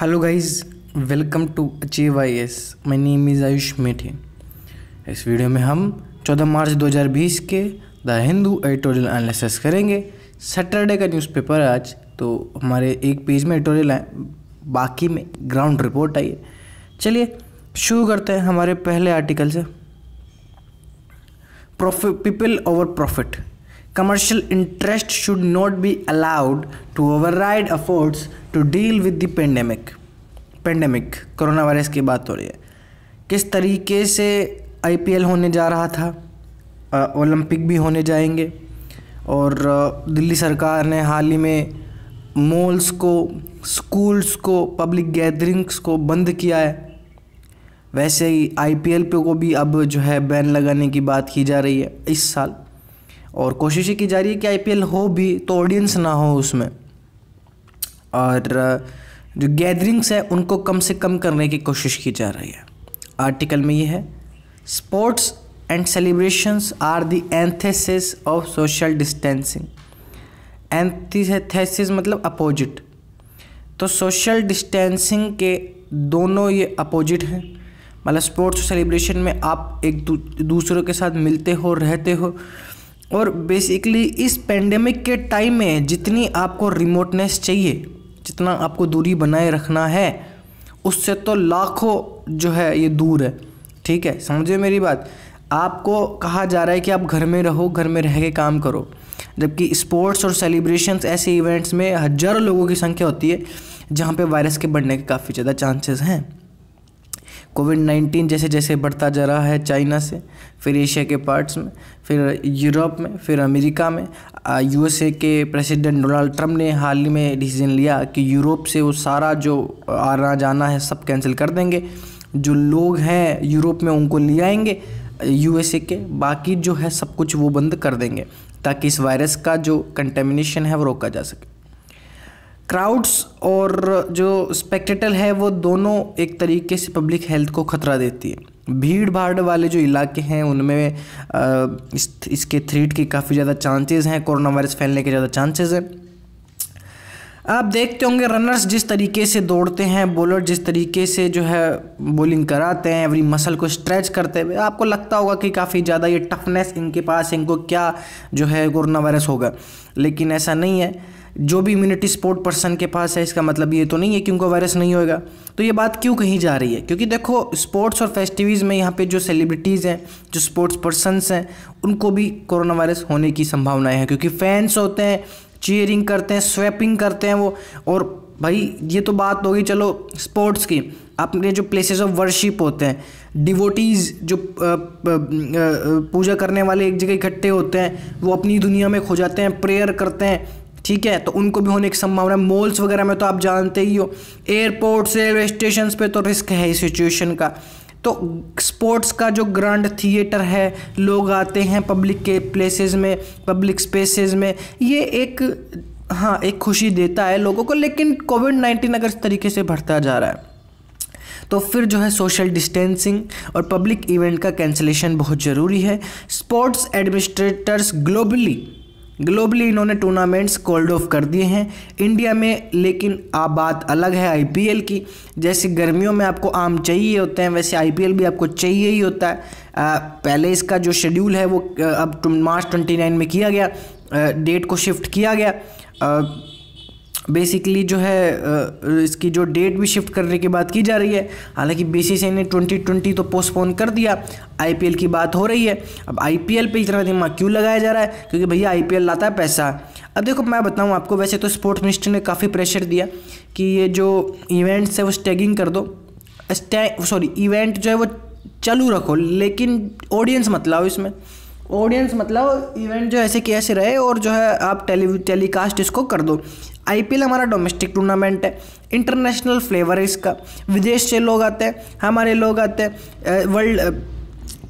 Hello welcome to achieve I S My name is Ayush Methe इस video में हम 14 March 2020 के the Hindu editorial analysis करेंगे। Saturday का न्यूज़पेपर आज तो हमारे एक पेज में एडिटोरियल है बाकी में ग्राउंड रिपोर्ट आई है। चलिए, शुरू करते हैं हमारे पहले आर्टिकल से। People over profit commercial interest should not be allowed to override efforts to deal with the pandemic. Pandemic corona virus की बात हो रही है। किस तरीके से आईपीएल होने जा रहा था? ओलंपिक भी होने जाएँगे। और दिल्ली सरकार ने हाल ही में मॉल्स को स्कूल्स को पब्लिक गैदरिंग्स को बंद किया है। वैसे ही आईपीएल पे को भी अब जो है बैन लगाने की बात की जा रही है इस साल। और कोशिश की जा रही है कि आईपीएल हो भी तो ऑडियंस ना हो उसमें। और, जो गैदरिंग्स है, उनको कम से कम करने की कोशिश की जा रही है। आर्टिकल में ये है sports and celebrations are the antithesis of social distancing antithesis मतलब अपोजिट तो सोशल डिस्टेंसिंग के दोनों ये अपोजिट हैं। मतलब स्पोर्ट्स सेलिब्रेशन में आप एक दूसरों के साथ मिलते हो, रहते हो और बेसिकली इस पेंडेमिक के टाइम में जितनी आपको रिमोटनेस चाहिए, जितना आपको दूरी बनाए रखना है, उससे तो लाखों जो है ये दूर है। ठीक है? समझे मेरी बात? आपको कहा जा रहा है कि आप घर में रहो, घर में रह के काम करो। जबकि स्पोर्ट्स और सेलिब्रेशंस ऐसे इवेंट्स में हज़ारों लोगों की संख्या होती है, जहाँ पे वायरस के बढ़ने के काफ़ी ज़्यादा चांसेस हैं। कोविड नाइन्टीन जैसे जैसे बढ़ता जा रहा है चाइना से, फिर एशिया के पार्ट्स में, फिर यूरोप में, फिर अमेरिका में यूएसए के प्रेसिडेंट डोनाल्ड ट्रंप ने हाल ही में डिसीज़न लिया कि यूरोप से वो सारा जो आना जाना है सब कैंसिल कर देंगे। जो लोग हैं यूरोप में उनको ले आएँगे, यूएसए के, बाकी जो है सब कुछ वो बंद कर देंगे, ताकि इस वायरस का जो कंटेमिनेशन है वो रोका जा सके। क्राउड्स और जो स्पेक्टेटल है, वो दोनों एक तरीके से पब्लिक हेल्थ को ख़तरा देती है। भीड़ भाड़ वाले जो इलाके हैं, उनमें इस, इसके थ्रीट के काफ़ी ज़्यादा चांसेस हैं कोरोना वायरस फैलने के ज़्यादा चांसेस हैं। आप देखते होंगे रनर्स जिस तरीके से दौड़ते हैं बॉलर जिस तरीके से जो है बॉलिंग कराते हैं एवरी मसल को स्ट्रेच करते हुए आपको लगता होगा कि काफ़ी ज़्यादा ये टफनेस इनके पास, इनको क्या जो है कोरोना वायरस होगा। लेकिन ऐसा नहीं है। जो भी इम्यूनिटी स्पोर्ट पर्सन के पास है, इसका मतलब ये तो नहीं है कि उनको वायरस नहीं होएगा। तो ये बात क्यों कही जा रही है? क्योंकि देखो स्पोर्ट्स और फेस्टिवल्स में यहाँ पे जो सेलिब्रिटीज़ हैं, जो स्पोर्ट्स पर्सनस हैं, उनको भी कोरोना वायरस होने की संभावनाएँ हैं। क्योंकि फैंस होते हैं चीयरिंग करते हैं स्वैपिंग करते हैं वो। और भाई, ये तो बात होगी, चलो स्पोर्ट्स की। अपने जो प्लेसेस ऑफ़ वर्शिप होते हैं डिवोटीज़ जो पूजा करने वाले एक जगह इकट्ठे होते हैं, वो अपनी दुनिया में खो जाते हैं प्रेयर करते हैं। ठीक है? तो उनको भी होने की संभावना मॉल्स वगैरह में तो आप जानते ही हो। एयरपोर्ट्स, रेलवे स्टेशन पे तो रिस्क है इस सिचुएशन का। तो स्पोर्ट्स का जो ग्रांड थिएटर है, लोग आते हैं पब्लिक के प्लेसेस में, पब्लिक स्पेसेस में। ये एक हाँ एक खुशी देता है लोगों को, लेकिन कोविड नाइन्टीन अगर इस तरीके से बढ़ता जा रहा है तो फिर जो है सोशल डिस्टेंसिंग और पब्लिक इवेंट का कैंसिलेशन बहुत ज़रूरी है। स्पोर्ट्स एडमिनिस्ट्रेटर्स ग्लोबली ग्लोबली इन्होंने टूर्नामेंट्स कोल्ड ऑफ़ कर दिए हैं। इंडिया में लेकिन आ बात अलग है आईपीएल की। जैसे गर्मियों में आपको आम चाहिए होते हैं वैसे आईपीएल भी आपको चाहिए ही होता है। आ, पहले इसका जो शेड्यूल है वो अब मार्च ट्वेंटी नाइन में किया गया। डेट को शिफ्ट किया गया। आ, बेसिकली जो है इसकी जो डेट भी शिफ्ट करने की बात की जा रही है। हालाँकि बीसीसीआई ने 2020 तो पोस्टपोन कर दिया। आईपीएल की बात हो रही है। अब आईपीएल पे इतना दिमाग क्यों लगाया जा रहा है? क्योंकि भैया आईपीएल लाता है पैसा। अब देखो, मैं बताऊँ आपको, वैसे तो स्पोर्ट्स मिनिस्टर ने काफ़ी प्रेशर दिया कि ये जो इवेंट्स है, वो स्टैगिंग कर दो। सॉरी इवेंट जो है, वो चालू रखो। लेकिन ऑडियंस मत लाओ इसमें। ऑडियंस मतलब इवेंट जो ऐसे कि ऐसे रहे और जो है, आप टेली टेलीकास्ट इसको कर दो। आईपीएल हमारा डोमेस्टिक टूर्नामेंट है इंटरनेशनल फ्लेवर है इसका। विदेश से लोग आते हैं, हमारे लोग आते हैं वर्ल्ड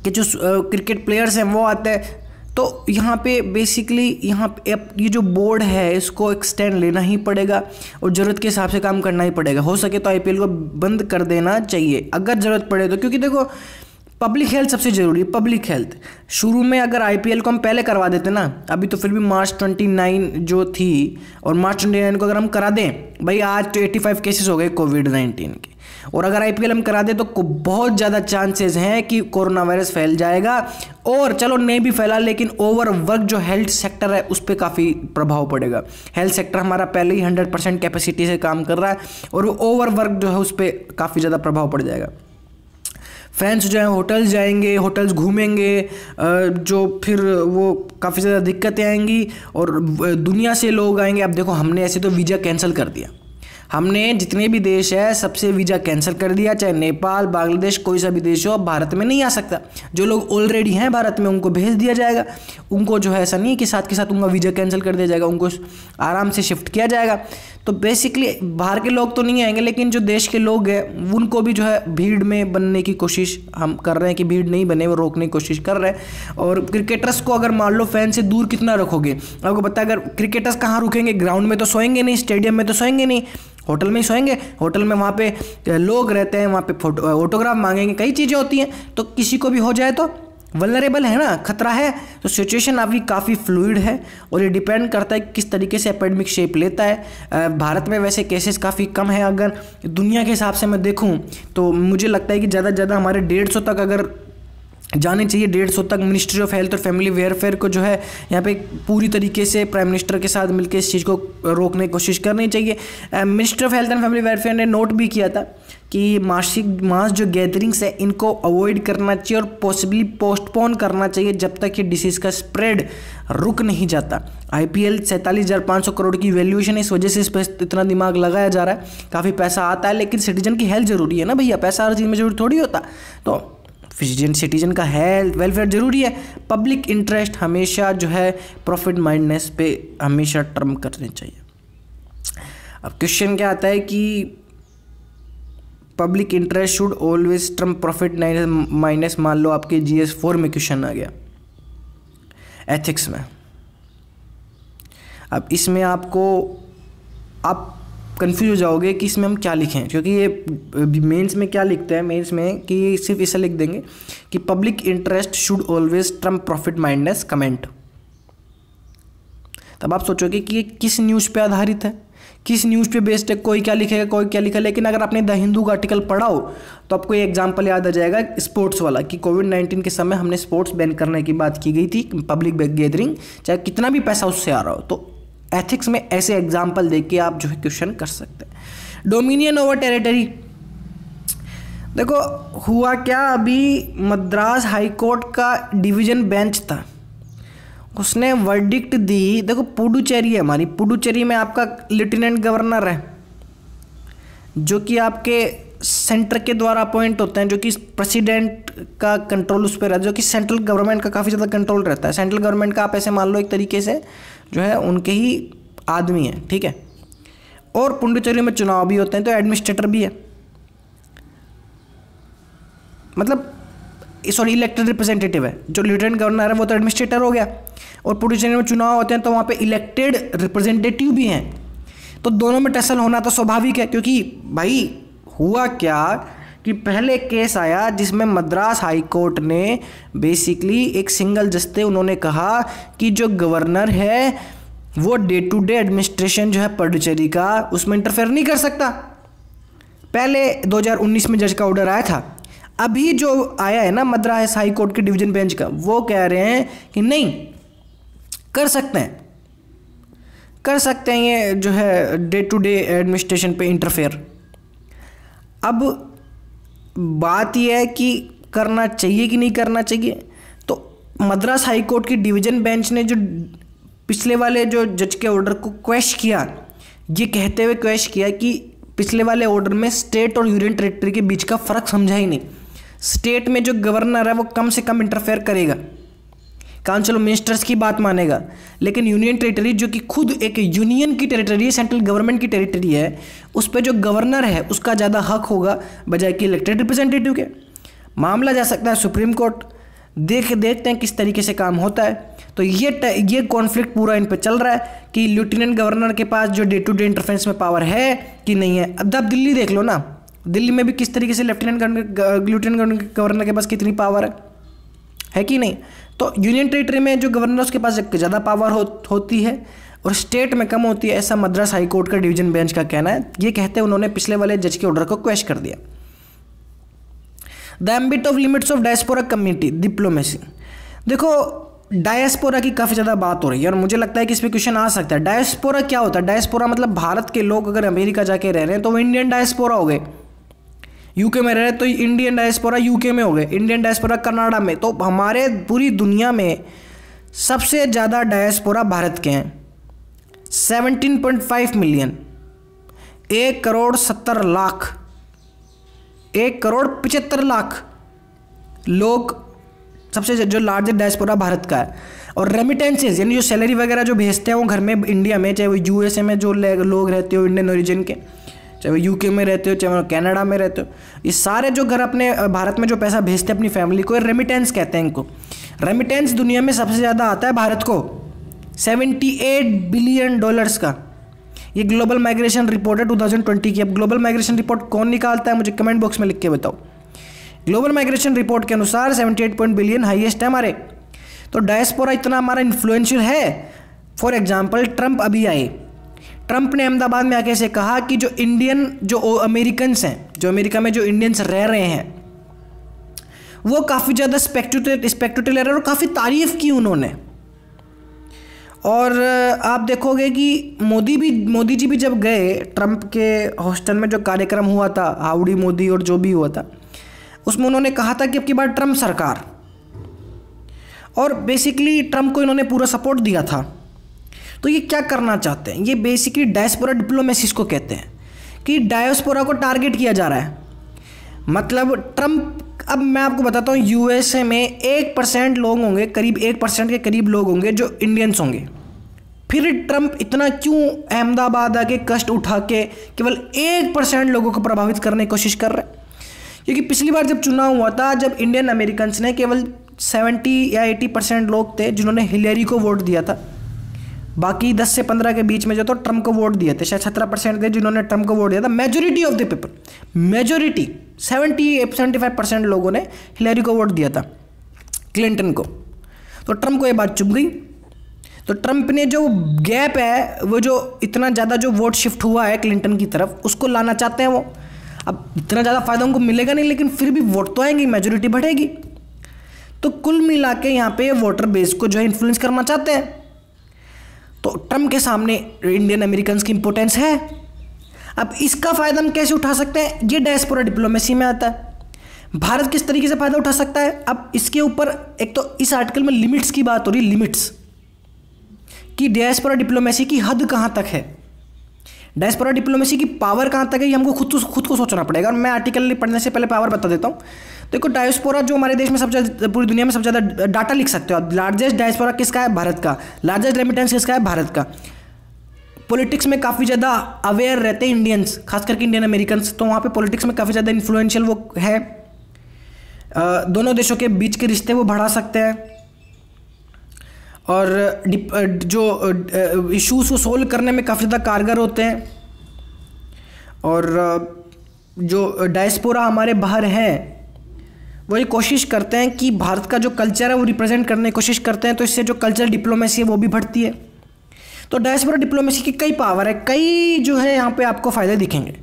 के जो क्रिकेट प्लेयर्स हैं, वो आते हैं। तो यहाँ पे बेसिकली यहाँ पे ये जो बोर्ड है, इसको एक्सटेंड लेना ही पड़ेगा और ज़रूरत के हिसाब से काम करना ही पड़ेगा। हो सके तो आईपीएल को बंद कर देना चाहिए। अगर ज़रूरत पड़े तो क्योंकि देखो पब्लिक हेल्थ सबसे ज़रूरी है पब्लिक हेल्थ शुरू में अगर आईपीएल को हम पहले करवा देते ना, अभी तो फिर भी मार्च ट्वेंटी नाइन जो थी और मार्च ट्वेंटी नाइन को अगर हम करा दें, भाई आज तो एटी फाइव केसेस हो गए कोविड नाइन्टीन के। और अगर आईपीएल हम करा दें तो बहुत ज़्यादा चांसेस हैं कि कोरोना वायरस फैल जाएगा और चलो नहीं भी फैला, लेकिन ओवर वर्क जो हेल्थ सेक्टर है, उस पर काफ़ी प्रभाव पड़ेगा। हेल्थ सेक्टर हमारा पहले ही हंड्रेड परसेंट कैपेसिटी से काम कर रहा है और ओवर वर्क जो है, उस पर काफ़ी ज़्यादा प्रभाव पड़ जाएगा। फैंस जो हैं होटल्स जाएँगे होटल्स घूमेंगे जो फिर वो काफ़ी ज़्यादा दिक्कतें आएँगी और दुनिया से लोग आएँगे। अब देखो, हमने ऐसे तो वीज़ा कैंसिल कर दिया। हमने जितने भी देश है, सबसे वीज़ा कैंसिल कर दिया, चाहे नेपाल, बांग्लादेश, कोई सा भी देश हो, अब भारत में नहीं आ सकता। जो लोग ऑलरेडी हैं भारत में, उनको भेज दिया जाएगा। उनको जो है ऐसा नहीं कि साथ के साथ उनका वीज़ा कैंसिल कर दिया जाएगा, उनको आराम से शिफ्ट किया जाएगा। तो बेसिकली बाहर के लोग तो नहीं आएँगे, लेकिन जो देश के लोग हैं, उनको भी जो है भीड़ में बनने की कोशिश हम कर रहे हैं कि भीड़ नहीं बने, वो रोकने की कोशिश कर रहे हैं। और क्रिकेटर्स को अगर मान लो फ़ैन से दूर कितना रखोगे, आपको पता है अगर क्रिकेटर्स कहाँ रुकेंगे? ग्राउंड में तो सोएँगे नहीं स्टेडियम में तो सोएँगे नहीं होटल में ही सोएँगे। होटल में वहाँ पे लोग रहते हैं, वहाँ पे फ़ोटो ऑटोग्राफ मांगेंगे, कई चीज़ें होती हैं। तो किसी को भी हो जाए तो वलनरेबल है ना? खतरा है? तो सिचुएशन अभी काफ़ी फ्लूड है और ये डिपेंड करता है किस तरीके से एपेडमिक शेप लेता है। भारत में वैसे केसेस काफ़ी कम है। अगर दुनिया के हिसाब से मैं देखूँ तो मुझे लगता है कि ज़्यादा से ज़्यादा हमारे डेढ़ सौ तक अगर जाने चाहिए। डेढ़ सौ तक मिनिस्ट्री ऑफ़ हेल्थ और फैमिली वेलफेयर को जो है यहाँ पे पूरी तरीके से प्राइम मिनिस्टर के साथ मिलकर इस चीज़ को रोकने की कोशिश करनी चाहिए। Minister of health and family welfare ने नोट भी किया था कि मासिक, मास जो गैदरिंग्स है, इनको अवॉइड करना चाहिए और पॉसिबली पोस्टपोन करना चाहिए जब तक ये डिसीज़ का स्प्रेड रुक नहीं जाता। आई पी एल सैंतालीस हज़ार पाँच सौ करोड़ की वैल्यूएशन है, इस वजह से इस पर इतना दिमाग लगाया जा रहा है। काफ़ी पैसा आता है, लेकिन सिटीजन की हेल्थ ज़रूरी है ना भैया? पैसा हर चीज़ में ज़रूरी थोड़ी होता। तो फिजिजन सिटीजन का हेल्थ वेलफेयर ज़रूरी है। पब्लिक इंटरेस्ट हमेशा जो है प्रॉफिट माइंडनेस पे हमेशा टर्म करने चाहिए। अब क्वेश्चन क्या आता है कि public interest should always term profit minus मान लो आपके जी एस फोर में क्वेश्चन आ गया। एथिक्स में। अब इसमें आपको, आप कंफ्यूज हो जाओगे कि इसमें हम क्या लिखें। क्योंकि ये मेंस में क्या लिखते हैं मेंस में कि सिर्फ़ इसे लिख देंगे कि public interest should always trump profit mindedness comment तब आप सोचोगे कि ये किस न्यूज़ पे आधारित है? किस न्यूज़ पे बेस्ड है? कोई क्या लिखेगा, कोई क्या लिखा लेकिन अगर आपने द हिंदू का आर्टिकल पढ़ा हो तो आपको ये एग्ज़ाम्पल याद आ जाएगा स्पोर्ट्स वाला कि कोविड नाइन्टीन के समय हमने स्पोर्ट्स बैन करने की बात की गई थी पब्लिक गैदरिंग चाहे कितना भी पैसा उससे आ रहा हो। तो एथिक्स में ऐसे एग्ज़ाम्पल दे के आप जो है क्वेश्चन कर सकते हैं। डोमिनियन ओवर टेरिटरी देखो, हुआ क्या? अभी मद्रास हाई कोर्ट का डिवीज़न बेंच था। उसने वर्डिक्ट दी। देखो, पुडुचेरी है हमारी। पुडुचेरी में आपका लेफ्टिनेंट गवर्नर है, जो कि आपके सेंटर के द्वारा अपॉइंट होते हैं, जो कि प्रेसिडेंट का कंट्रोल उस पर रहता है, जो कि सेंट्रल गवर्नमेंट का काफ़ी ज़्यादा कंट्रोल रहता है। सेंट्रल गवर्नमेंट का आप ऐसे मान लो एक तरीके से, जो है उनके ही आदमी हैं, ठीक है? और पुंडुचेरी में चुनाव भी होते हैं तो एडमिनिस्ट्रेटर भी है। मतलब सॉरी इलेक्टेड रिप्रेजेंटेटिव है। जो लेफ्टिनेंट गवर्नर है, वो तो एडमिनिस्ट्रेटर हो गया। और पुडुचेरी में चुनाव होते हैं तो वहाँ पे इलेक्टेड रिप्रेजेंटेटिव भी हैं। तो दोनों में टसल होना तो स्वाभाविक है, क्योंकि भाई हुआ क्या कि पहले केस आया जिसमें मद्रास हाई कोर्ट ने बेसिकली एक सिंगल जस्ते उन्होंने कहा कि जो गवर्नर है, वो डे टू डे एडमिनिस्ट्रेशन जो है पडुचेरी का, उसमें इंटरफेयर नहीं कर सकता। पहले 2019 में जज का ऑर्डर आया था। अभी जो आया है ना मद्रास हाई कोर्ट के डिवीज़न बेंच का, वो कह रहे हैं कि नहीं, कर सकते हैं। कर सकते हैं ये जो है डे टू डे एडमिनिस्ट्रेशन पे इंटरफेयर अब बात यह है कि करना चाहिए कि नहीं करना चाहिए? तो मद्रास हाई कोर्ट की डिवीज़न बेंच ने जो पिछले वाले जो जज के ऑर्डर को क्वेश किया, ये कहते हुए क्वेश किया कि पिछले वाले ऑर्डर में स्टेट और यूनियन टेरिटरी के बीच का फ़र्क समझा ही नहीं। स्टेट में जो गवर्नर है, वो कम से कम इंटरफेयर करेगा। काउंसिल ऑफ़ मिनिस्टर्स की बात मानेगा। लेकिन यूनियन टेरिटरी जो कि खुद एक यूनियन की टेरिटरी है, सेंट्रल गवर्नमेंट की टेरिटरी है, उस पर जो गवर्नर है, उसका ज़्यादा हक होगा बजाय कि इलेक्टेड रिप्रेजेंटेटिव के। मामला जा सकता है सुप्रीम कोर्ट। देख, देखते हैं किस तरीके से काम होता है। तो ये ये कॉन्फ्लिक्ट पूरा इन पर चल रहा है कि लेफ्टिनेंट गवर्नर के पास जो डे टू डे इंटरफेंस में पावर है कि नहीं है। अब आप दिल्ली देख लो ना। दिल्ली में भी किस तरीके से लेफ्टिनेंट लेफ्टिनेंट गवर्नर के पास कितनी पावर है? है कि नहीं? तो यूनियन टेरेटरी में जो गवर्नर उसके पास ज़्यादा पावर हो, होती है और स्टेट में कम होती है ऐसा मद्रास हाई कोर्ट का डिवीज़न बेंच का कहना है। ये कहते हैं उन्होंने पिछले वाले जज के ऑर्डर को क्वेश्चन कर दिया। The ambit of limits of diaspora community diplomacy देखो डायस्पोरा की काफ़ी ज़्यादा बात हो रही है और मुझे लगता है कि इस पर क्वेश्चन आ सकता है। डायस्पोरा क्या होता है? डायस्पोरा मतलब भारत के लोग अगर अमेरिका जाके रह रहे हैं तो वो इंडियन डायस्पोरा हो गए। यूके में रह रहे तो इंडियन डायस्पोरा यूके में हो गए। इंडियन डायस्पोरा कनाडा में। तो हमारे पूरी दुनिया में सबसे ज़्यादा डायस्पोरा भारत के हैं। 17.5 मिलियन एक करोड़ सत्तर लाख। एक करोड़ पचहत्तर लाख लोग सबसे जो लार्जेस्ट डायस्पोरा भारत का है। और रेमिटेंसेज यानी जो सैलरी वगैरह जो भेजते हैं वो घर में इंडिया में, चाहे वो यूएसए में जो लोग रहते हो इंडियन ओरिजिन के। चाहे वो यूके में रहते हो, चाहे वो कनाडा में रहते हो, ये सारे जो घर अपने भारत में जो पैसा भेजते हैं अपनी फैमिली को रेमिटेंस कहते हैं इनको। रेमिटेंस दुनिया में सबसे ज़्यादा आता है भारत को। 78 बिलियन डॉलर्स का। ये ग्लोबल माइग्रेशन रिपोर्ट है 2020 की। अब ग्लोबल माइग्रेशन रिपोर्ट कौन निकालता है, मुझे कमेंट बॉक्स में लिख के बताओ। ग्लोबल माइग्रेशन रिपोर्ट के अनुसार 78 पॉइंट बिलियन हाईएस्ट है हमारे। तो डायस्पोरा इतना हमारा इन्फ्लुएंशियल है। फॉर एग्ज़ाम्पल ट्रंप अभी आए ट्रंप ने अहमदाबाद में आके से कहा कि जो इंडियन, जो अमेरिकन्स हैं, जो अमेरिका में जो इंडियंस रह रहे हैं, वो काफ़ी ज़्यादा स्पेक्टुलर और काफ़ी तारीफ़ की उन्होंने। और आप देखोगे कि मोदी भी, मोदी जी भी जब गए, ट्रंप के हॉस्टल में जो कार्यक्रम हुआ था, हाउडी मोदी और जो भी हुआ था, उसमें उन्होंने कहा था कि अब की बार ट्रंप सरकार। और बेसिकली ट्रंप को इन्होंने पूरा सपोर्ट दिया था। तो ये क्या करना चाहते हैं? ये बेसिकली डायस्पोरा डिप्लोमेसिस को कहते हैं कि डायस्पोरा को टारगेट किया जा रहा है। मतलब ट्रंप अब मैं आपको बताता हूँ यूएसए में एक परसेंट लोग होंगे, करीब एक परसेंट के करीब लोग होंगे जो इंडियंस होंगे। फिर ट्रंप इतना क्यों अहमदाबाद आके कष्ट उठा के केवल एक परसेंट लोगों को प्रभावित करने की कोशिश कर रहे हैं? क्योंकि पिछली बार जब चुनाव हुआ था, जब इंडियन अमेरिकन ने केवल सेवेंटी या एटी परसेंट लोग थे जिन्होंने हिलेरी को वोट दिया था। बाकी दस से पंद्रह के बीच में जो तो ट्रंप को वोट दिए थे, शायद सत्रह परसेंट थे जिन्होंने ट्रंप को वोट दिया था majority of the people majority seventy seventy five percent लोगों ने हिलेरी को वोट दिया था, क्लिंटन को। तो ट्रंप को ये बात चुप गई। तो ट्रंप ने जो गैप है, वो जो इतना ज़्यादा जो वोट शिफ्ट हुआ है क्लिंटन की तरफ़, उसको लाना चाहते हैं वो। अब इतना ज़्यादा फ़ायदा उनको मिलेगा नहीं, लेकिन फिर भी वोट तो आएँगी मेजोरिटी बढ़ेगी। तो कुल मिला के यहाँ पे वोटर बेस को जो है इन्फ्लुएंस करना चाहते हैं। तो ट्रंप के सामने इंडियन अमेरिकन की इंपोर्टेंस है। अब इसका फ़ायदा हम कैसे उठा सकते हैं? ये डायस्पोरा डिप्लोमेसी में आता है। भारत किस तरीके से फ़ायदा उठा सकता है? अब इसके ऊपर एक तो इस आर्टिकल में लिमिट्स की बात हो रही लिमिट्स कि डायस्पोरा डिप्लोमेसी की हद कहाँ तक है। डायस्पोरा डिप्लोमेसी की पावर कहाँ तक है, ये हमको खुद तो खुद को सोचना पड़ेगा। और मैं आर्टिकल पढ़ने से पहले पावर बता देता हूँ। देखो डायस्पोरा जो हमारे देश में सबसे पूरी दुनिया में सबसे ज़्यादा डाटा लिख सकते हो। लार्जेस्ट डायस्पोरा किसका है? भारत का। लार्जेस्ट रेमिटेंस किसका है? भारत का। पॉलिटिक्स में काफ़ी ज़्यादा अवेयर रहते हैं इंडियंस खास करके इंडियन अमेरिकन तो वहाँ पे पॉलिटिक्स में काफ़ी ज़्यादा इन्फ्लुएंशियल वो है। दोनों देशों के बीच के रिश्ते वो बढ़ा सकते हैं। और जो इश्यूज़ को सोल्व करने में काफ़ी ज़्यादा कारगर होते हैं। और जो डायस्पोरा हमारे बाहर हैं वो ये कोशिश करते हैं कि भारत का जो कल्चर है वो रिप्रेजेंट करने की कोशिश करते हैं तो इससे जो कल्चरल डिप्लोमेसी है वो भी बढ़ती है। तो डायस्पोरा डिप्लोमेसी की कई पावर है, कई जो है यहाँ पे आपको फ़ायदे दिखेंगे।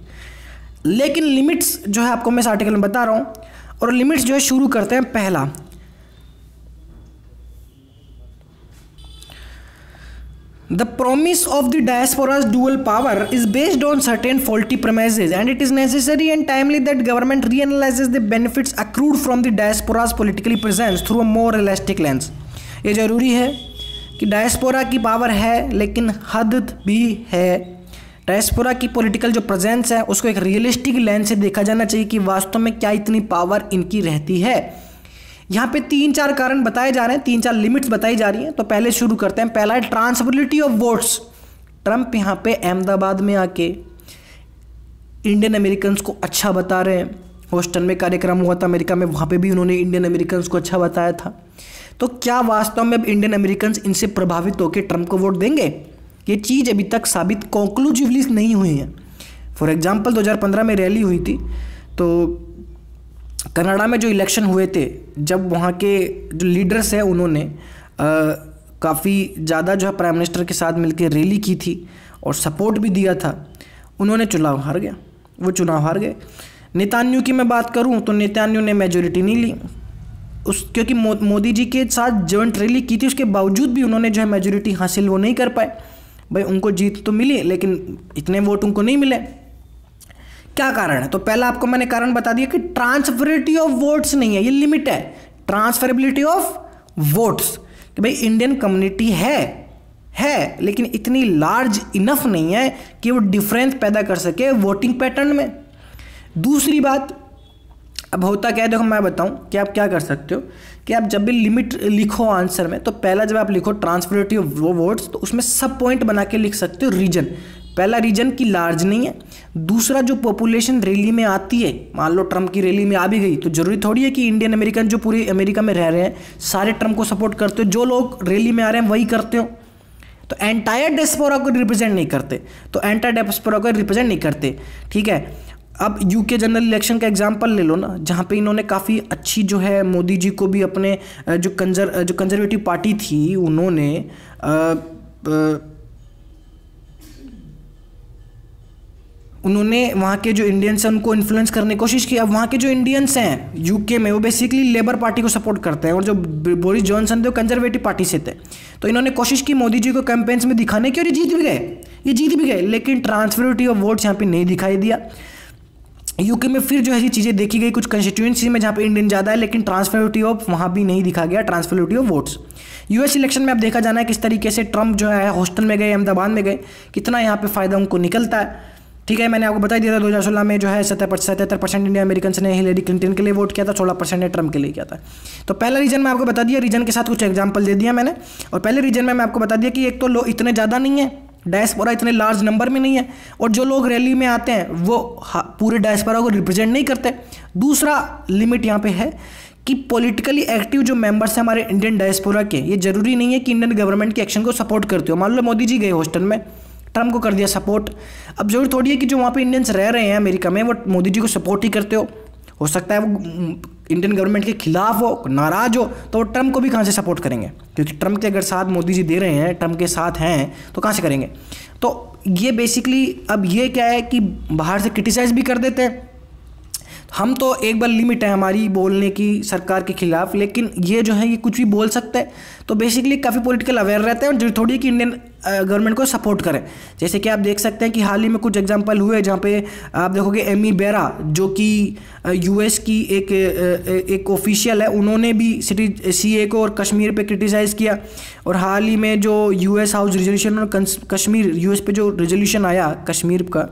लेकिन लिमिट्स जो है आपको मैं इस आर्टिकल में बता रहा हूँ, और लिमिट्स जो है शुरू करते हैं पहला। The promise of the diaspora's dual power is based on certain faulty premises and it is necessary and timely that government reanalyzes the benefits accrued from the diaspora's politically presence through a more realistic lens. ये ज़रूरी है कि diaspora की power है लेकिन हद भी है डायस्पोरा की पॉलिटिकल जो प्रेजेंस है उसको एक रियलिस्टिक लेंस से देखा जाना चाहिए कि वास्तव में क्या इतनी पावर इनकी रहती है यहाँ पे तीन चार कारण बताए जा रहे हैं, तीन चार लिमिट्स बताई जा रही हैं तो पहले शुरू करते हैं। पहला है ट्रांसबिलिटी ऑफ़ वोट्स ट्रंप यहाँ पे अहमदाबाद में आके इंडियन अमेरिकन को अच्छा बता रहे हैं। होस्टन में कार्यक्रम हुआ था, अमेरिका में, वहाँ पे भी उन्होंने इंडियन अमेरिकन को अच्छा बताया था। तो क्या वास्तव में अब इंडियन अमेरिकन इनसे प्रभावित होकर ट्रंप को वोट देंगे? ये चीज़ अभी तक साबित कॉन्क्लूसिवली नहीं हुई है। फॉर एग्ज़ाम्पल 2015 में रैली हुई थी तो कनाडा में जो इलेक्शन हुए थे जब वहाँ के जो लीडर्स हैं उन्होंने काफ़ी ज़्यादा जो है प्राइम मिनिस्टर के साथ मिलकर रैली की थी और सपोर्ट भी दिया था उन्होंने चुनाव हार गया वो चुनाव हार गए। नेतान्यू की मैं बात करूँ तो नेतान्यू ने मेजोरिटी नहीं ली। उस क्योंकि मो, मोदी जी के साथ जॉइंट रैली की थी उसके बावजूद भी उन्होंने जो है मेजोरिटी हासिल वो नहीं कर पाए। भाई उनको जीत तो मिली लेकिन इतने वोट उनको नहीं मिले। क्या कारण है? तो पहला आपको मैंने कारण बता दिया कि ट्रांसफरेबिलिटी ऑफ़ वोट्स नहीं है, ये लिमिट है। ट्रांसफरेबिलिटी ऑफ़ वोट्स कि भाई इंडियन कम्युनिटी है है, लेकिन इतनी लार्ज इनफ नहीं है कि वो डिफरेंस पैदा कर सके वोटिंग पैटर्न में। दूसरी बात, अब होता क्या है? देखो मैं बताऊँ कि आप क्या कर सकते हो कि आप जब भी लिमिट लिखो आंसर में तो पहला जब आप लिखो ट्रांसफरेटिव वोट्स तो उसमें सब पॉइंट बना के लिख सकते हो रीजन पहला रीजन की लार्ज नहीं है। दूसरा जो पॉपुलेशन रैली में आती है मान लो ट्रंप की रैली में आ भी गई तो ज़रूरी थोड़ी है कि इंडियन अमेरिकन जो पूरी अमेरिका में रह रहे हैं सारे ट्रंप को सपोर्ट करते हो जो लोग रैली में आ रहे हैं वही करते हो। तो एंटायर डेस्पोरा को रिप्रेजेंट नहीं करते तो एंटायर डेस्पोरा को रिप्रेजेंट नहीं करते ठीक है? अब यूके जनरल इलेक्शन का एग्जांपल ले लो ना जहाँ पे इन्होंने काफ़ी अच्छी जो है मोदी जी को भी अपने जो कंजर जो कंजर्वेटिव पार्टी थी उन्होंने आ, आ, उन्होंने वहाँ के जो इंडियंस हैं, उनको इन्फ्लुएंस करने की कोशिश की। अब वहाँ के जो इंडियंस हैं यूके में, वो बेसिकली लेबर पार्टी को सपोर्ट करते हैं और जो बोरिस जॉनसन थे, वो कंजर्वेटिव पार्टी से थे। तो इन्होंने कोशिश की मोदी जी को कैंपेन्स में दिखाने की और ये जीत भी गए। ये जीत भी गए, लेकिन ट्रांसफरिटी ऑफ़ वोट्स यहाँ पर नहीं दिखाई दिया। यूके में फिर जो ऐसी चीज़ें देखी गई, कुछ कंस्टिट्यूंसी में जहाँ पे इंडियन ज़्यादा है, लेकिन ट्रांसफरिटी ऑफ़ वहाँ भी नहीं दिखा गया transferability of votes US election में अब देखा जाना है किस तरीके से ट्रंप जो है हॉस्टल में गए, अहमदाबाद में गए। कितना यहाँ पे फ़ायदा उनको निकलता है। ठीक है, मैंने आपको बता दिया था दो हज़ार सोलह में जो है सत्तर सतहत्तर परसेंट इंडिया अमेरिकन ने हिलेरी क्लिंटन के लिए वोट किया था, सोलह परसेंट ने ट्रंप के लिए किया था। तो पहला रीजन मैं आपको बता दिया, रीजन के साथ कुछ एग्ज़ाम्पल दे दिया मैंने। और पहले रीजन में मैं आपको बता दिया कि एक तो लोग इतने ज़्यादा नहीं है डायस्पोरा इतने लार्ज नंबर में नहीं है, और जो लोग रैली में आते हैं, वो पूरे डायस्पोरा को रिप्रेजेंट नहीं करते। दूसरा लिमिट यहाँ पे है कि पॉलिटिकली एक्टिव जो मेंबर्स हैं हमारे इंडियन डायस्पोरा के, ये ज़रूरी नहीं है कि इंडियन गवर्नमेंट के एक्शन को सपोर्ट करते हो। मान लो मोदी जी गए हॉस्टल में ट्रंप को कर दिया सपोर्ट। अब ज़रूर थोड़ी है कि जो वहाँ पे इंडियंस रह रहे हैं अमेरिका में, वो मोदी जी को सपोर्ट ही करते हो। हो सकता है वो इंडियन गवर्नमेंट के खिलाफ हो, नाराज़ हो तो वो ट्रंप को भी कहाँ से सपोर्ट करेंगे? क्योंकि ट्रंप के अगर साथ मोदी जी दे रहे हैं ट्रंप के साथ हैं तो कहाँ से करेंगे? तो ये बेसिकली अब ये क्या है कि बाहर से क्रिटिसाइज भी कर देते हैं। हम तो एक बार लिमिट है हमारी बोलने की सरकार के खिलाफ, लेकिन ये जो है, ये कुछ भी बोल सकते हैं। तो बेसिकली काफ़ी पॉलिटिकल अवेयर रहते हैं और जो थोड़ी कि इंडियन गवर्नमेंट को सपोर्ट करें। जैसे कि आप देख सकते हैं कि हाल ही में कुछ एग्जांपल हुए जहाँ पे आप देखोगे एमी बेरा जो कि यूएस की एक एक ऑफिशियल है, उन्होंने भी सिटी सीए को और कश्मीर पे क्रिटिसाइज़ किया। और हाल ही में जो यूएस हाउस रेजोल्यूशन और कश्मीर यूएस पे जो रेजोल्यूशन आया कश्मीर का,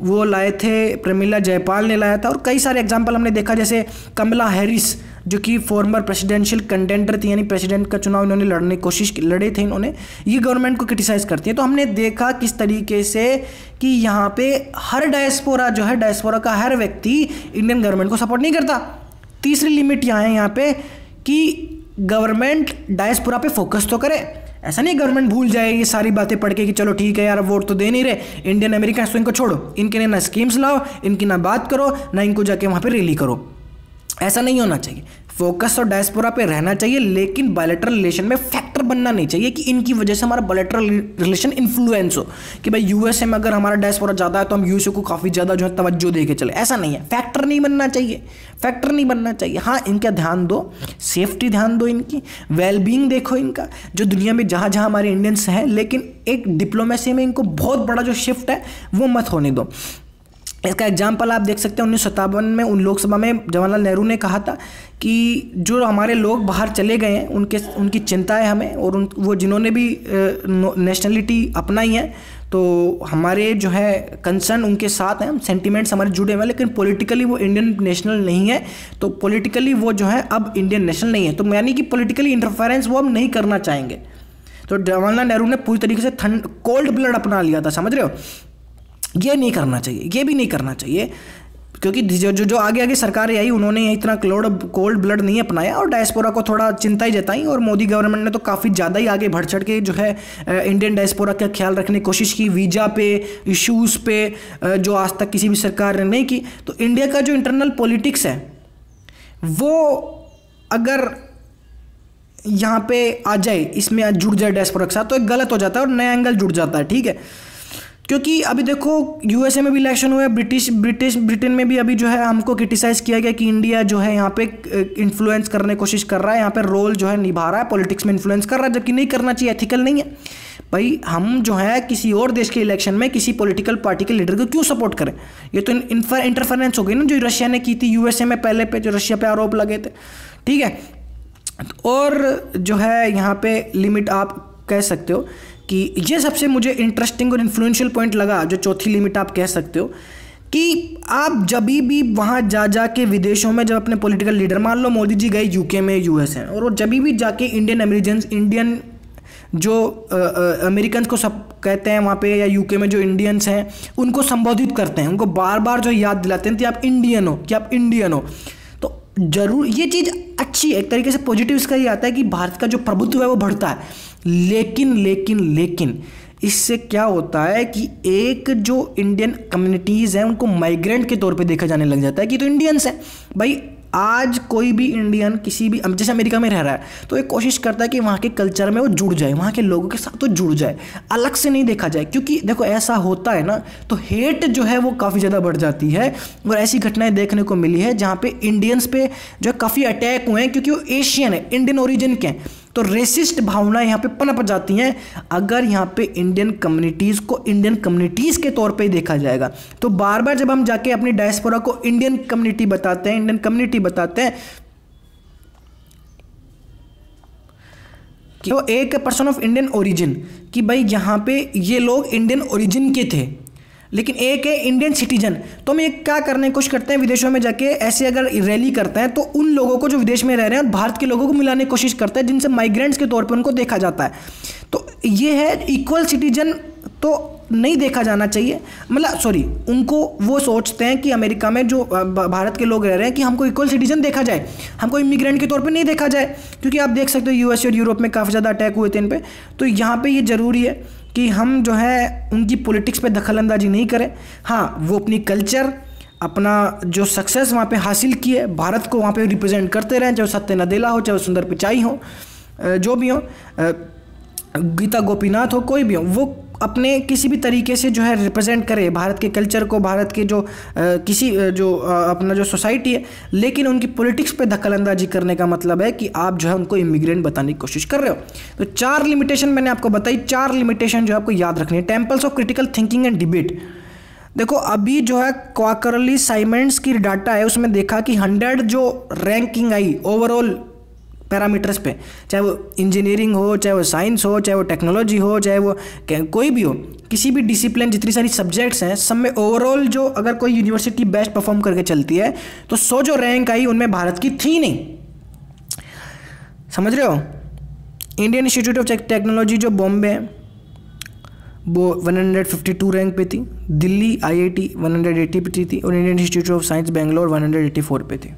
वो लाए थे, प्रमिला जयपाल ने लाया था। और कई सारे एग्ज़ाम्पल हमने देखा, जैसे कमला हैरिस जो कि फॉर्मर प्रेसिडेंशियल कंटेंडर थी, यानी प्रेसिडेंट का चुनाव इन्होंने लड़ने की कोशिश लड़े थे इन्होंने, ये गवर्नमेंट को क्रिटिसाइज़ करती है। तो हमने देखा किस तरीके से कि यहाँ पे हर डायस्पोरा जो है डायस्पोरा का हर व्यक्ति इंडियन गवर्नमेंट को सपोर्ट नहीं करता। तीसरी लिमिट यहाँ है, यहाँ पे कि गवर्नमेंट डायस्पोरा पे फोकस तो करे। ऐसा नहीं गवर्नमेंट भूल जाए ये सारी बातें पढ़ के कि चलो ठीक है यार वोट तो दे नहीं रहे। इंडियन अमेरिकन तो इनको छोड़ो। इनके लिए ना स्कीम्स लाओ, इनकी ना बात करो, ना इनको जाके वहाँ पे रैली करो। ऐसा नहीं होना चाहिए। फोकस और डायस्पोरा पे रहना चाहिए, लेकिन बायोलेटरल रिलेशन में फैक्टर बनना नहीं चाहिए कि इनकी वजह से हमारा बायोलेटरल रिलेशन इन्फ्लुएंस हो। कि भाई यूएसए में अगर हमारा डायस्पोरा ज़्यादा है तो हम यूएसए को काफ़ी ज़्यादा जो है तवज्जो दे के चले। ऐसा नहीं है। फैक्टर नहीं बनना चाहिए। फैक्टर नहीं बनना चाहिए। हाँ इनका ध्यान दो। सेफ्टी ध्यान दो इनकी। वेलबींग देखो इनका। जो दुनिया में जहाँ जहाँ हमारे इंडियंस हैं, लेकिन एक डिप्लोमेसी में इनको बहुत बड़ा जो शिफ्ट है, वो मत होने दो। इसका एग्ज़ाम्पल आप देख सकते हैं उन्नीस में, उन लोकसभा में जवाहरलाल नेहरू ने कहा था कि जो हमारे लोग बाहर चले गए हैं, उनके, उनकी चिंता है हमें और उन, वो जिन्होंने भी नेशनलिटी अपनाई है तो हमारे जो है कंसर्न उनके साथ हैं, हम सेंटिमेंट्स हमारे जुड़े हुए हैं, लेकिन पॉलिटिकली वो इंडियन नेशनल नहीं है तो पॉलिटिकली वो जो है अब इंडियन नेशनल नहीं है तो यानी कि पॉलिटिकली इंटरफेरेंस वो हम नहीं करना चाहेंगे। तो जवाहरलाल नेहरू ने पूरी तरीके से कोल्ड ब्लड अपना लिया था, समझ रहे हो? ये नहीं करना चाहिए, ये भी नहीं करना चाहिए। क्योंकि जो जो जो आगे आगे सरकारें आई, उन्होंने इतना क्लोड कोल्ड ब्लड नहीं अपनाया और डायस्पोरा को थोड़ा चिंता ही जताई और मोदी गवर्नमेंट ने तो काफ़ी ज़्यादा ही आगे बढ़ चढ़ के जो है इंडियन डायस्पोरा का ख्याल रखने की कोशिश की वीज़ा पे इश्यूज़ पे जो आज तक किसी भी सरकार ने नहीं की। तो इंडिया का जो इंटरनल पॉलिटिक्स है, वो अगर यहाँ पे आ जाए, इसमें जुड़ जाए डायस्पोरा के साथ तो एक गलत हो जाता है और नया एंगल जुड़ जाता है, ठीक है? क्योंकि अभी देखो यूएसए में भी इलेक्शन हुआ है ब्रिटिश ब्रिटिश, ब्रिटेन में भी अभी जो है हमको क्रिटिसाइज किया गया कि इंडिया जो है यहाँ पे इन्फ्लुएंस करने की कोशिश कर रहा है, यहाँ पे रोल जो है निभा रहा है पॉलिटिक्स में इन्फ्लुएंस कर रहा है, जबकि नहीं करना चाहिए एथिकल नहीं है। भाई, हम जो है किसी और देश के इलेक्शन में किसी पॉलिटिकल पार्टी के लीडर को क्यों सपोर्ट करें? ये तो इंटरफेरेंस हो गई ना जो रशिया ने की थी यूएसए में पहले पे जो रशिया पे आरोप लगे थे। ठीक है? और जो है यहाँ पे लिमिट आप कह सकते हो। कि ये सबसे मुझे इंटरेस्टिंग और इन्फ्लुएंशियल पॉइंट लगा, जो चौथी लिमिट आप कह सकते हो, कि आप जब भी वहाँ जा जा के विदेशों में जब अपने पॉलिटिकल लीडर मान लो मोदी जी गए यूके में यूएस हैं और वो जब भी जाके इंडियन अमेरिजन इंडियन जो अमेरिकन को सब कहते हैं वहाँ पे, या यूके में जो इंडियंस हैं, उनको संबोधित करते हैं, उनको बार बार जो याद दिलाते हैं कि आप इंडियन हो, कि आप इंडियन हो। तो ज़रूर, ये चीज़ अच्छी है, एक तरीके से पॉजिटिव इसका ये आता है कि भारत का जो प्रभुत्व है वो बढ़ता है। लेकिन लेकिन लेकिन, इससे क्या होता है कि एक जो इंडियन कम्युनिटीज़ हैं, उनको माइग्रेंट के तौर पे देखा जाने लग जाता है कि तो इंडियंस हैं। भाई, आज कोई भी इंडियन किसी भी जैसे अमेरिका में रह रहा है तो एक कोशिश करता है कि वहाँ के कल्चर में वो जुड़ जाए, वहाँ के लोगों के साथ तो जुड़ जाए, अलग से नहीं देखा जाए, क्योंकि देखो ऐसा होता है ना तो हेट जो है वो काफ़ी ज़्यादा बढ़ जाती है, और ऐसी घटनाएँ देखने को मिली है जहाँ पे इंडियंस पे जो है काफ़ी अटैक हुए हैं, क्योंकि वो एशियन है इंडियन ओरिजिन के हैं। तो रेसिस्ट भावना यहाँ पे पनप जाती हैं। अगर यहाँ पे इंडियन कम्युनिटीज़ को इंडियन कम्युनिटीज़ के तौर पे देखा जाएगा तो बार बार जब हम जाके अपनी डायस्पोरा को इंडियन कम्युनिटी बताते हैं इंडियन कम्युनिटी बताते हैं तो एक पर्सन ऑफ़ इंडियन ओरिजिन कि भाई यहाँ पे ये लोग इंडियन ओरिजिन के थे। लेकिन एक है इंडियन सिटीजन तो हम एक क्या करने की कोशिश करते हैं, विदेशों में जाके ऐसे अगर रैली करते हैं तो उन लोगों को जो विदेश में रह रहे हैं भारत के लोगों को मिलाने की कोशिश करते हैं, जिनसे माइग्रेंट्स के तौर पर उनको देखा जाता है। तो ये है इक्वल सिटीजन तो नहीं देखा जाना चाहिए। मतलब सॉरी उनको वो सोचते हैं कि अमेरिका में जो भारत के लोग रह रहे हैं कि हमको इक्वल सिटीजन देखा जाए। हमको इमिग्रेंट के तौर पे नहीं देखा जाए, क्योंकि आप देख सकते हो यूएस और यूरोप में काफ़ी ज़्यादा अटैक हुए थे इन पर तो यहाँ पे ये ज़रूरी है कि हम जो है उनकी पॉलिटिक्स पे दखल अंदाजी नहीं करें। हाँ वो अपनी कल्चर अपना जो सक्सेस वहाँ पे हासिल किए, भारत को वहाँ पे रिप्रेजेंट करते रहें, चाहे सत्य नदेला हो, चाहे सुंदर पिचाई हो जो भी हो गीता गोपीनाथ हो, कोई भी हो, वो अपने किसी भी तरीके से जो है रिप्रेजेंट करे भारत के कल्चर को भारत के जो आ, किसी जो आ, अपना जो सोसाइटी है। लेकिन उनकी पॉलिटिक्स पे दखल अंदाजी करने का मतलब है कि आप जो है उनको इमिग्रेंट बताने की कोशिश कर रहे हो। तो चार लिमिटेशन मैंने आपको बताई। चार लिमिटेशन जो आपको याद रखनी है। Temples of critical thinking and debate देखो अभी जो है क्वाकरली साइमेंट्स की डाटा है उसमें देखा कि हंड्रेड जो रैंकिंग आई ओवरऑल पैरामीटर्स पे, चाहे वो इंजीनियरिंग हो, चाहे वो साइंस हो, चाहे वो टेक्नोलॉजी हो, चाहे वो कोई भी हो, किसी भी डिसिप्लिन जितनी सारी सब्जेक्ट्स हैं, सब में ओवरऑल जो अगर कोई यूनिवर्सिटी बेस्ट परफॉर्म करके चलती है तो सो जो रैंक आई, उनमें भारत की थी नहीं। समझ रहे हो? इंडियन इंस्टीट्यूट ऑफ़ टेक्नोलॉजी जो बॉम्बे है, वो 152 रैंक पे थी, दिल्ली आईआईटी 180 पे थी, और Indian Institute of Science Bangalore 184 पे थी।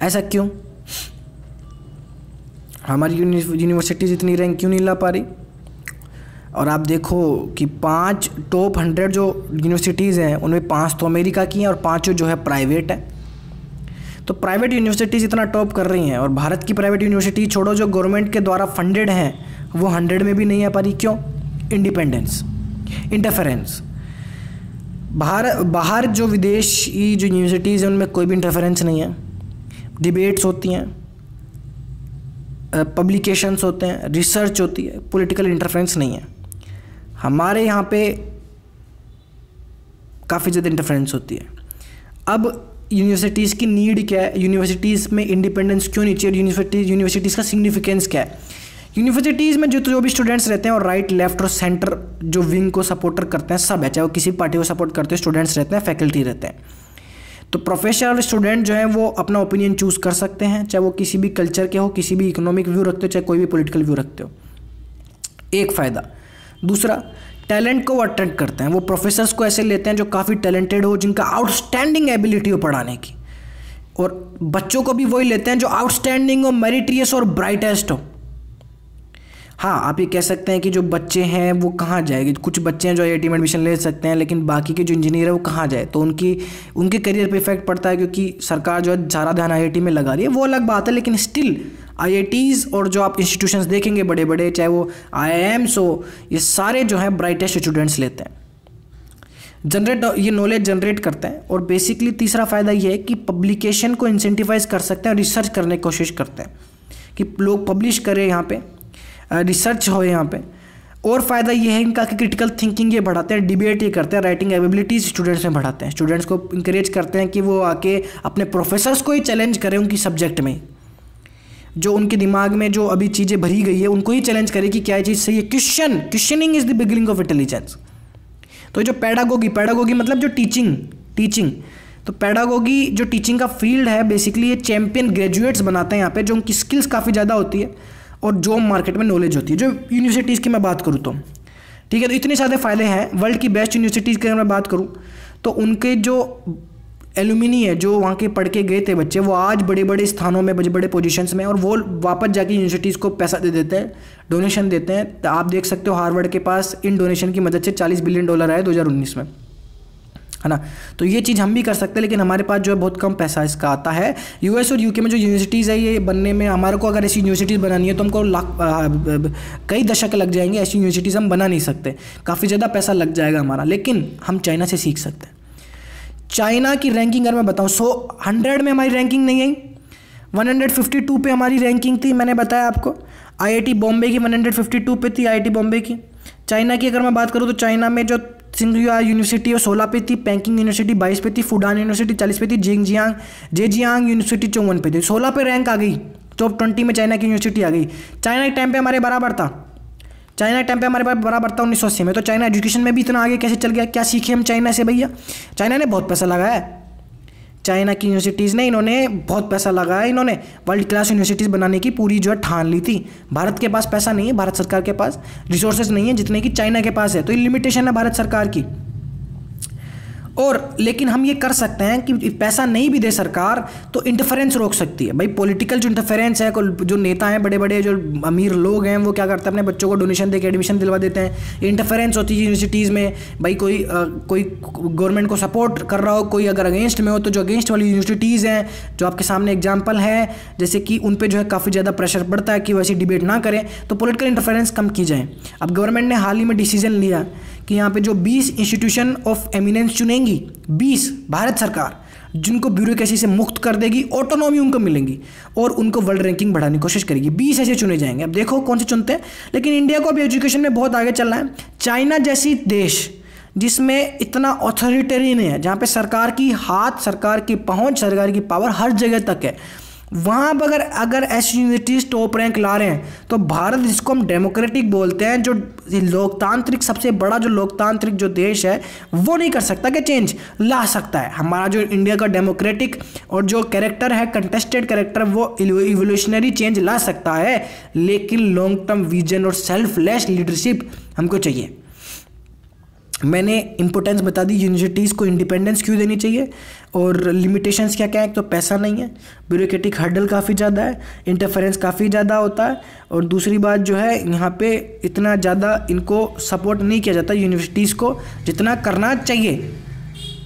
ऐसा क्यों? हमारी यूनिवर्सिटीज़ इतनी रैंक क्यों नहीं ला पा रही? और आप देखो कि पाँच टॉप हंड्रेड जो यूनिवर्सिटीज़ हैं, उनमें पाँच तो अमेरिका की हैं और पाँचों जो है प्राइवेट है। तो प्राइवेट यूनिवर्सिटीज़ इतना टॉप कर रही हैं और भारत की प्राइवेट यूनिवर्सिटी छोड़ो, जो गवर्नमेंट के द्वारा फंडेड हैं, वो हंड्रेड में भी नहीं आ पा रही। क्यों? इंडिपेंडेंस इंटरफेरेंस बाहर बाहर जो विदेशी जो यूनिवर्सिटीज़ हैं, उनमें कोई भी इंटरफेरेंस नहीं है। डिबेट्स होती हैं पब्लिकेशंस होते हैं, रिसर्च होती है, पॉलिटिकल इंटरफेरेंस नहीं है। हमारे यहाँ पे काफ़ी ज़्यादा इंटरफेरेंस होती है। अब यूनिवर्सिटीज़ की नीड क्या है? यूनिवर्सिटीज़ में इंडिपेंडेंस क्यों नहीं चाहिए? यूनिवर्सिटीज़ यूनिवर्सिटीज़ का सिग्निफिकेंस क्या है? यूनिवर्सिटीज़ में जो जो भी स्टूडेंट्स रहते हैं और राइट, लेफ़्ट और सेंटर जो विंग को सपोर्टर करते हैं, सब है, चाहे वो किसी पार्टी को सपोर्ट करते हैं, स्टूडेंट्स रहते हैं, फैकल्टी रहते हैं। तो प्रोफेशनल स्टूडेंट जो है, वो अपना ओपिनियन चूज़ कर सकते हैं, चाहे वो किसी भी कल्चर के हो, किसी भी इकोनॉमिक व्यू रखते हो, चाहे कोई भी पॉलिटिकल व्यू रखते हो। एक फ़ायदा। दूसरा टैलेंट को अट्रैक्ट करते हैं। वो प्रोफेसर्स को ऐसे लेते हैं जो काफ़ी टैलेंटेड हो, जिनका आउटस्टैंडिंग एबिलिटी हो पढ़ाने की। और बच्चों को भी वही लेते हैं जो आउटस्टैंडिंग हो मेरिटियस और ब्राइटेस्ट हो। हाँ आप ये कह सकते हैं कि जो बच्चे हैं, वो कहाँ जाएँगे? कुछ बच्चे हैं जो आई में एडमिशन ले सकते हैं, लेकिन बाकी के जो इंजीनियर है, वो कहाँ जाए? तो उनकी, उनके करियर पे इफ़ेक्ट पड़ता है क्योंकि सरकार जो है, ज़्यादा ध्यान आई में लगा रही है। वो अलग बात है, लेकिन स्टिल आई और जो आप इंस्टीट्यूशंस देखेंगे बड़े बड़े चाहे वो आई हो, ये सारे जो हैं ब्राइटेस्ट स्टूडेंट्स लेते हैं। जनरेट ये नॉलेज जनरेट करते हैं और बेसिकली तीसरा फ़ायदा ये है कि पब्लिकेशन को इंसेंटिवाइज कर सकते हैं और रिसर्च करने की कोशिश करते हैं। कि लोग पब्लिश करें यहाँ पे रिसर्च हो यहाँ पे। और फ़ायदा ये है इनका कि क्रिटिकल थिंकिंग ये बढ़ाते हैं डिबेट ये करते हैं राइटिंग एबिलिटीज़ स्टूडेंट्स में बढ़ाते हैं। स्टूडेंट्स को इंकरेज करते हैं कि वो आके अपने प्रोफेसर्स को ही चैलेंज करें उनकी सब्जेक्ट में। जो उनके दिमाग में जो अभी चीज़ें भरी गई है, उनको ही चैलेंज करें कि क्या चीज़ सही है। Question questioning is the beginning of intelligence तो जो पैडागोगी पैडागोगी मतलब जो टीचिंग टीचिंग तो पैडागोगी जो टीचिंग का फ़ील्ड है बेसिकली ये चैंपियन ग्रेजुएट्स बनाते हैं यहाँ पे, जो उनकी स्किल्स काफ़ी ज़्यादा होती है। और जॉब मार्केट में नॉलेज होती है, जो यूनिवर्सिटीज़ की मैं बात करूँ तो ठीक है तो इतने सारे फ़ायदे हैं वर्ल्ड की बेस्ट यूनिवर्सिटीज़ की अगर मैं बात करूँ तो उनके जो एलुमिनी है, जो वहाँ के पढ़ के गए थे बच्चे, वो आज बड़े बड़े स्थानों में बड़े बड़े पोजीशंस में और वो वापस जाके यूनिवर्सिटीज़ को पैसा दे देते हैं डोनेशन देते हैं। तो आप देख सकते हो हार्वर्ड के पास इन डोनेशन की मदद से 40 बिलियन डॉलर आए 2019 में। है ना? तो ये चीज़ हम भी कर सकते हैं, लेकिन हमारे पास जो है बहुत कम पैसा इसका आता है। यूएस और यूके में जो यूनिवर्सिटीज़ है, ये बनने में हमारे को अगर ऐसी यूनिवर्सिटीज़ बनानी है तो हमको लाख कई दशक लग जाएँगे, ऐसी यूनिवर्सिटीज़ हम बना नहीं सकते। काफ़ी ज़्यादा पैसा लग जाएगा हमारा, लेकिन हम चाइना से सीख सकते हैं। चाइना की रैंकिंग अगर मैं बताऊँ, सो, हंड्रेड में हमारी रैंकिंग नहीं आई। 152 पे हमारी रैंकिंग थी, मैंने बताया आपको। आईआईटी बॉम्बे की 152 पे थी आईआईटी बॉम्बे की। चाइना की अगर मैं बात करूँ तो चाइना में जो सिंगुआ यूनिवर्सिटी सोलह पे थी पैंकिंग यूनिवर्सिटी बाईस पे थी फुडान यूनिवर्सिटी चालीस पे थी जिंग जियांग जे जियांग यूनिवर्सिटी चौवन पे थी सोलह पे रैंक आ गई टॉप ट्वेंटी में चाइना की यूनिवर्सिटी आ गई। चाइना के टाइम पे हमारे बराबर था। चाइना के टाइम पे हमारे पास बराबर था उन्नीस सौ अस्सी में। तो चाइना एजुकेशन में भी इतना आगे कैसे चल गया? क्या सीखे हम चाइना से भैया? चाइना ने बहुत पैसा लगाया चाइना की यूनिवर्सिटीज़ ने इन्होंने बहुत पैसा लगाया, इन्होंने वर्ल्ड क्लास यूनिवर्सिटीज़ बनाने की पूरी जो है ठान ली थी। भारत के पास पैसा नहीं है, भारत सरकार के पास रिसोर्सेज नहीं है, जितने कि चाइना के पास है। तो ये लिमिटेशन है भारत सरकार की। और लेकिन हम ये कर सकते हैं कि पैसा नहीं भी दे सरकार तो इंटरफेरेंस रोक सकती है। भाई पॉलिटिकल जो इंटरफेरेंस है जो नेता हैं बड़े बड़े जो अमीर लोग हैं वो क्या करते हैं? अपने बच्चों को डोनेशन दे के एडमिशन दिलवा देते हैं। इंटरफेरेंस होती है यूनिवर्सिटीज़ में। भाई कोई आ, कोई गवर्नमेंट को सपोर्ट कर रहा हो कोई अगर अगेंस्ट में हो तो जो अगेंस्ट वाली यूनिवर्सिटीज़ हैं जो आपके सामने एग्ज़ाम्पल है जैसे कि उन पर जो है काफ़ी ज़्यादा प्रेशर पड़ता है कि वैसी डिबेट ना करें तो पोलिटिकल इंटरफेरेंस कम की जाए। अब गवर्नमेंट ने हाल ही में डिसीज़न लिया कि यहाँ पे जो 20 इंस्टीट्यूशन ऑफ़ एमिनेंस चुनेंगी 20 भारत सरकार, जिनको ब्यूरोक्रेसी से मुक्त कर देगी ऑटोनॉमी उनको मिलेंगी और उनको वर्ल्ड रैंकिंग बढ़ाने की कोशिश करेगी। बीस ऐसे चुने जाएँगे। अब देखो कौन से चुनते हैं। लेकिन इंडिया को अभी एजुकेशन में बहुत आगे चलना है। चाइना जैसी देश, जिसमें इतना ऑथोरिटेरियन है, जहाँ पे सरकार की हाथ, सरकार की पहुँच, सरकार की पावर हर जगह तक है वहाँ पर अगर अगर एस यूनिवर्सिटीज़ टॉप रैंक ला रहे हैं तो भारत जिसको हम डेमोक्रेटिक बोलते हैं, जो लोकतांत्रिक सबसे बड़ा जो लोकतांत्रिक जो देश है, वो नहीं कर सकता कि चेंज ला सकता है। हमारा जो इंडिया का डेमोक्रेटिक और जो कैरेक्टर है कंटेस्टेड कैरेक्टर वो इवोल्यूशनरी चेंज ला सकता है, लेकिन लॉन्ग टर्म विजन और सेल्फलेस लीडरशिप हमको चाहिए। मैंने इंपोर्टेंस बता दी यूनिवर्सिटीज़ को इंडिपेंडेंस क्यों देनी चाहिए? और लिमिटेशंस क्या क्या है? एक तो पैसा नहीं है ब्यूरोक्रेटिक हर्डल काफ़ी ज़्यादा है इंटरफेरेंस काफ़ी ज़्यादा होता है, और दूसरी बात जो है, यहाँ पे इतना ज़्यादा इनको सपोर्ट नहीं किया जाता यूनिवर्सिटीज़ को, जितना करना चाहिए।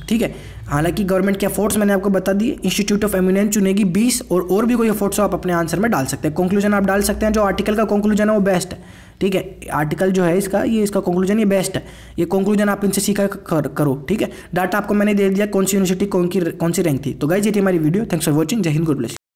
ठीक है? हालाँकि गवर्नमेंट के एफोर्ट्स मैंने आपको बता दिए इंस्टीट्यूट ऑफ़ एमिनेंस चुनेगी बीस, और और भी कोई अफोर्ट्स आप अपने आंसर में डाल सकते हैं। कंक्लूजन आप डाल सकते हैं, जो आर्टिकल का कंक्लूजन है, वो बेस्ट है। ठीक है आर्टिकल जो है इसका ये इसका कंक्लूजन ये बेस्ट है। ये कंक्लूजन आप इनसे सीखा कर, करो ठीक है। डाटा आपको मैंने दे दिया कौन सी यूनिवर्सिटी कौन की कौन सी रैंक थी। तो गाइज़ ये थी हमारी वीडियो थैंक्स फॉर वॉचिंग जय हिंद गुड ब्लेस